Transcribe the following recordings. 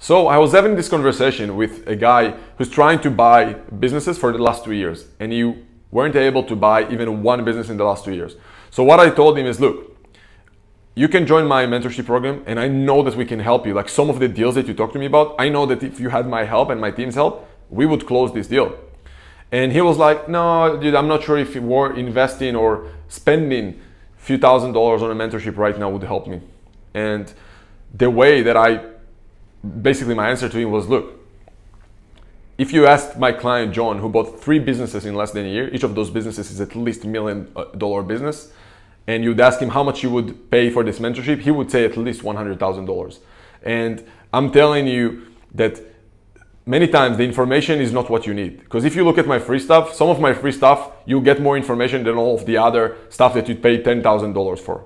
So I was having this conversation with a guy who's trying to buy businesses for the last two years, and you weren't able to buy even one business in the last two years. So what I told him is, look, you can join my mentorship program, and I know that we can help you. Like some of the deals that you talked to me about, I know that if you had my help and my team's help, we would close this deal. And he was like, no, dude, I'm not sure if we're investing or spending a few thousand dollars on a mentorship right now would help me. And the way that I, basically my answer to him was, look, if you asked my client John, who bought three businesses in less than a year, each of those businesses is at least a million uh, dollar business, and you'd ask him how much you would pay for this mentorship, he would say at least $100,000. And I'm telling you that many times the information is not what you need. Because if you look at my free stuff, some of my free stuff, you get more information than all of the other stuff that you'd pay $10,000 for.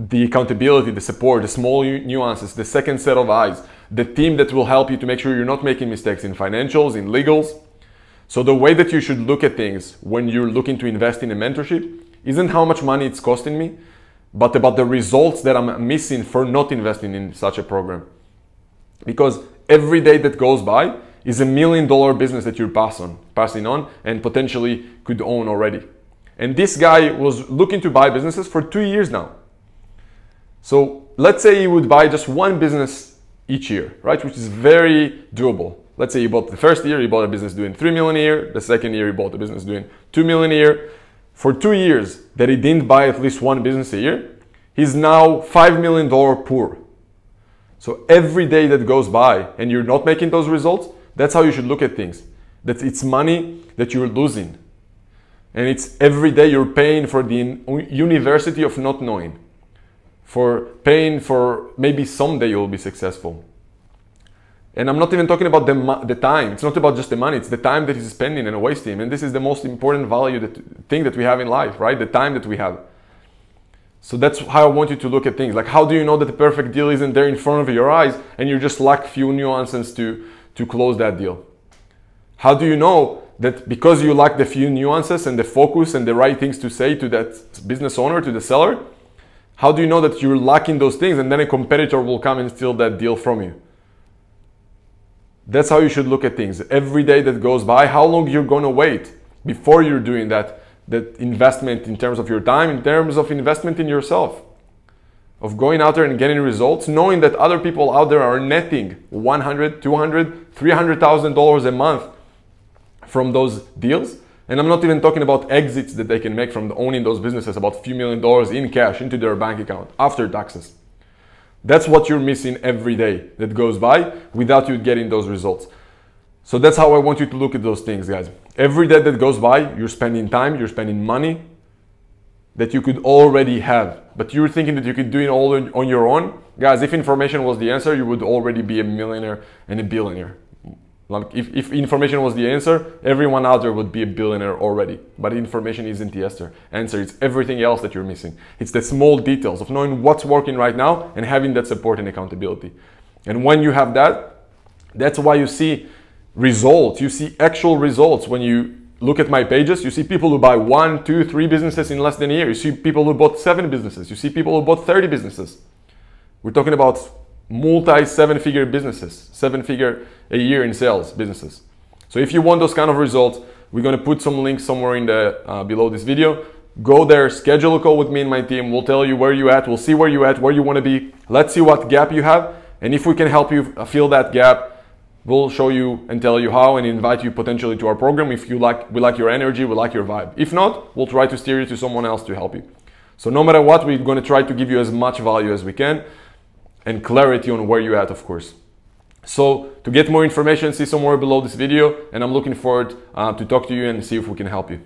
The accountability, the support, the small nuances, the second set of eyes, the team that will help you to make sure you're not making mistakes in financials, in legals. So the way that you should look at things when you're looking to invest in a mentorship isn't how much money it's costing me, but about the results that I'm missing for not investing in such a program. Because every day that goes by is a million dollar business that you're pass on, passing on and potentially could own already. And this guy was looking to buy businesses for two years now. So let's say he would buy just one business each year, right? Which is very doable. Let's say he bought the first year, he bought a business doing 3 million a year. The second year, he bought a business doing 2 million a year. For two years that he didn't buy at least one business a year, he's now $5 million poor. So every day that goes by and you're not making those results, that's how you should look at things. That it's money that you're losing. And it's every day you're paying for the university of not knowing. For paying for maybe someday you'll be successful. And I'm not even talking about the, the time. It's not about just the money. It's the time that he's spending and wasting. And this is the most important value that thing that we have in life, right? The time that we have. So that's how I want you to look at things. Like, how do you know that the perfect deal isn't there in front of your eyes and you just lack few nuances to, to close that deal? How do you know that because you lack the few nuances and the focus and the right things to say to that business owner, to the seller, how do you know that you're lacking those things and then a competitor will come and steal that deal from you? That's how you should look at things. Every day that goes by, how long you're going to wait before you're doing that that investment in terms of your time, in terms of investment in yourself, of going out there and getting results, knowing that other people out there are netting 100, 200, 300,000 dollars a month from those deals. And I'm not even talking about exits that they can make from owning those businesses, about a few million dollars in cash into their bank account after taxes. That's what you're missing every day that goes by without you getting those results. So that's how I want you to look at those things, guys. Every day that goes by, you're spending time, you're spending money that you could already have, but you're thinking that you could do it all on your own. Guys, if information was the answer, you would already be a millionaire and a billionaire. Like if, if information was the answer, everyone out there would be a billionaire already. But information isn't the answer. Answer it's everything else that you're missing. It's the small details of knowing what's working right now and having that support and accountability. And when you have that, that's why you see results. You see actual results when you look at my pages. You see people who buy one, two, three businesses in less than a year. You see people who bought seven businesses. You see people who bought 30 businesses. We're talking about multi seven figure businesses, seven figure a year in sales businesses. So if you want those kind of results, we're going to put some links somewhere in the uh, below this video. Go there, schedule a call with me and my team. We'll tell you where you at. We'll see where you at, where you want to be. Let's see what gap you have. And if we can help you fill that gap, We'll show you and tell you how and invite you potentially to our program if you like we like your energy, we like your vibe. If not, we'll try to steer you to someone else to help you. So no matter what, we're going to try to give you as much value as we can and clarity on where you're at, of course. So to get more information, see somewhere below this video and I'm looking forward uh, to talk to you and see if we can help you.